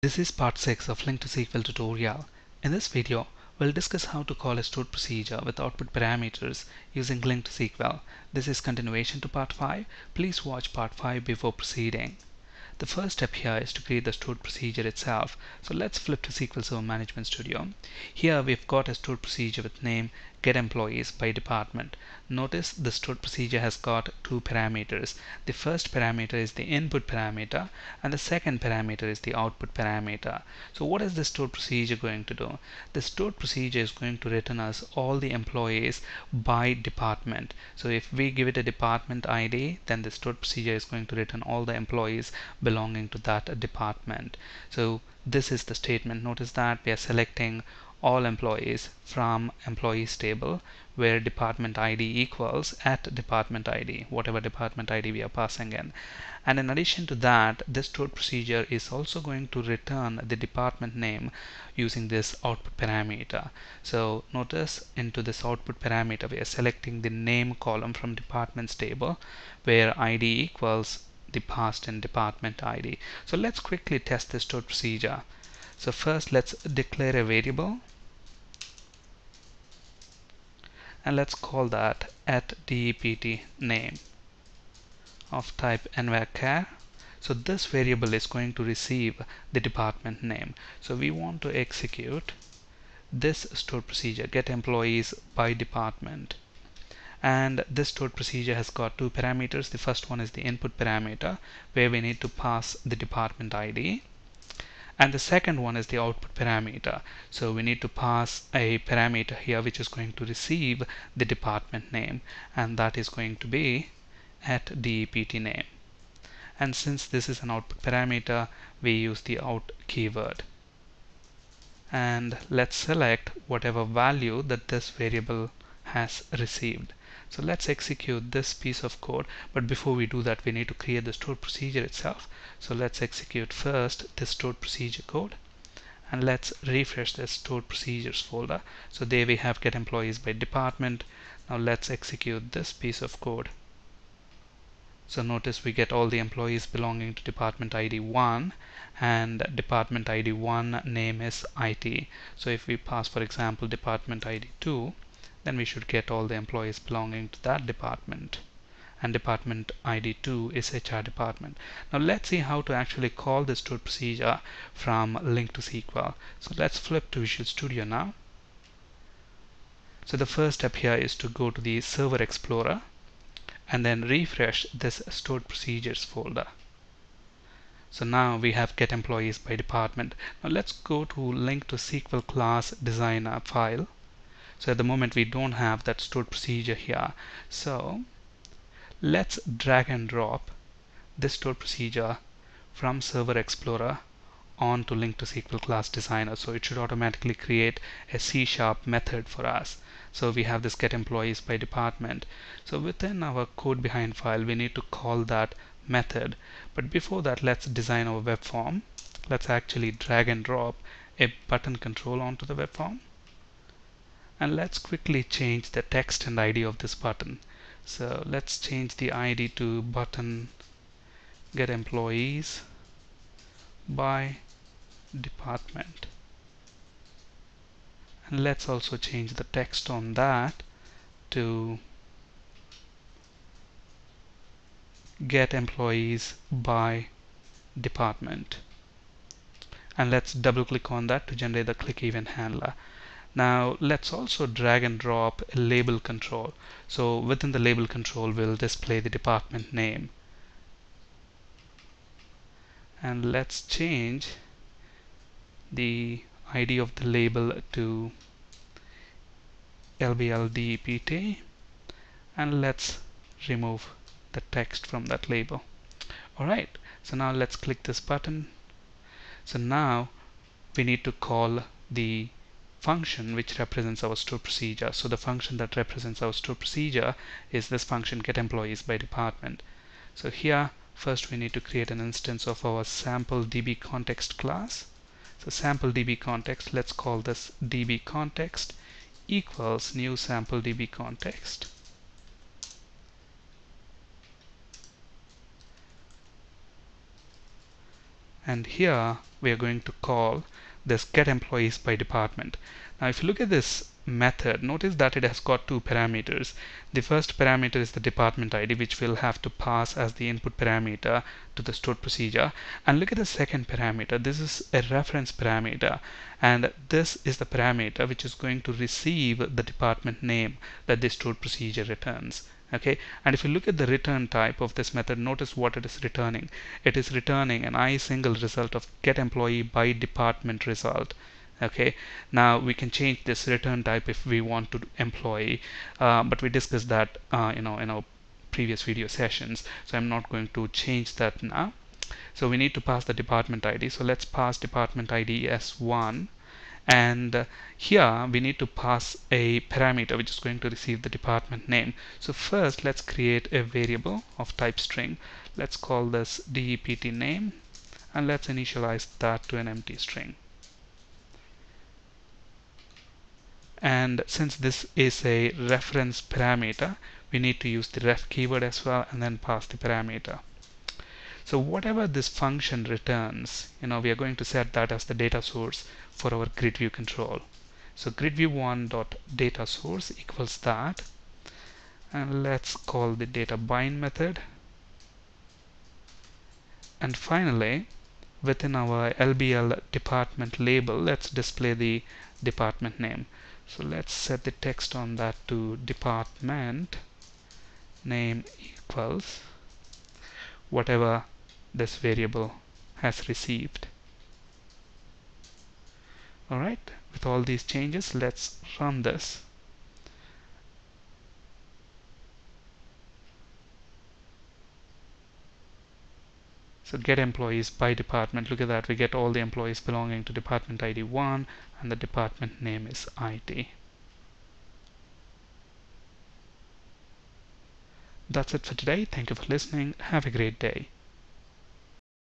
This is part 6 of LINQ to SQL tutorial. In this video, we'll discuss how to call a stored procedure with output parameters using LINQ to SQL. This is continuation to part 5. Please watch part 5 before proceeding. The first step here is to create the stored procedure itself. So let's flip to SQL Server Management Studio. Here we've got a stored procedure with name get employees by department. Notice the stored procedure has got two parameters. The first parameter is the input parameter and the second parameter is the output parameter. So what is the stored procedure going to do? The stored procedure is going to return us all the employees by department. So if we give it a department ID then the stored procedure is going to return all the employees belonging to that department. So this is the statement. Notice that we are selecting all employees from employees table where department ID equals at department ID, whatever department ID we are passing in. And in addition to that, this stored procedure is also going to return the department name using this output parameter. So notice into this output parameter, we are selecting the name column from departments table where ID equals the passed in department ID. So let's quickly test this stored procedure. So first let's declare a variable and let's call that at dept name of type nvarchar. So this variable is going to receive the department name. So we want to execute this stored procedure get employees by department and this stored procedure has got two parameters the first one is the input parameter where we need to pass the department ID and the second one is the output parameter. So we need to pass a parameter here which is going to receive the department name. And that is going to be at dept name. And since this is an output parameter we use the out keyword. And let's select whatever value that this variable has received so let's execute this piece of code. But before we do that, we need to create the stored procedure itself. So let's execute first this stored procedure code. And let's refresh the stored procedures folder. So there we have get employees by department. Now let's execute this piece of code. So notice we get all the employees belonging to department ID 1 and department ID 1 name is IT. So if we pass for example department ID 2 then we should get all the employees belonging to that department and department ID 2 is HR department. Now let's see how to actually call this stored procedure from LINQ to SQL. So let's flip to Visual Studio now. So the first step here is to go to the Server Explorer and then refresh this stored procedures folder. So now we have get employees by department. Now let's go to LINQ to SQL class designer file so at the moment we don't have that stored procedure here. So let's drag and drop this stored procedure from Server Explorer on to LINQ to SQL class designer. So it should automatically create a C sharp method for us. So we have this get employees by department. So within our code behind file, we need to call that method. But before that, let's design our web form. Let's actually drag and drop a button control onto the web form and let's quickly change the text and ID of this button. So let's change the ID to button get employees by department. And let's also change the text on that to get employees by department. And let's double click on that to generate the click event handler now let's also drag and drop a label control. So within the label control we'll display the department name. And let's change the ID of the label to LBLDEPT and let's remove the text from that label. Alright, so now let's click this button. So now we need to call the function which represents our store procedure. So the function that represents our store procedure is this function get employees by department. So here first we need to create an instance of our sample db context class. So sample db context, let's call this db context equals new sample db context. And here we are going to call this get employees by department. Now if you look at this method, notice that it has got two parameters. The first parameter is the department ID, which we'll have to pass as the input parameter to the stored procedure. And look at the second parameter. This is a reference parameter. And this is the parameter which is going to receive the department name that the stored procedure returns okay? And if you look at the return type of this method notice what it is returning. It is returning an i single result of get employee by department result. Okay? Now we can change this return type if we want to employee uh, but we discussed that uh, you know in our previous video sessions. So I'm not going to change that now. So we need to pass the department ID so let's pass department ID as 1 and here we need to pass a parameter which is going to receive the department name. So first let's create a variable of type string. Let's call this dept name and let's initialize that to an empty string. And since this is a reference parameter we need to use the ref keyword as well and then pass the parameter so whatever this function returns, you know, we are going to set that as the data source for our grid view control. So grid view one dot data source equals that. And let's call the data bind method. And finally, within our LBL department label, let's display the department name. So let's set the text on that to department name equals whatever this variable has received. Alright, with all these changes, let's run this. So get employees by department. Look at that. We get all the employees belonging to department ID 1 and the department name is ID. That's it for today. Thank you for listening. Have a great day.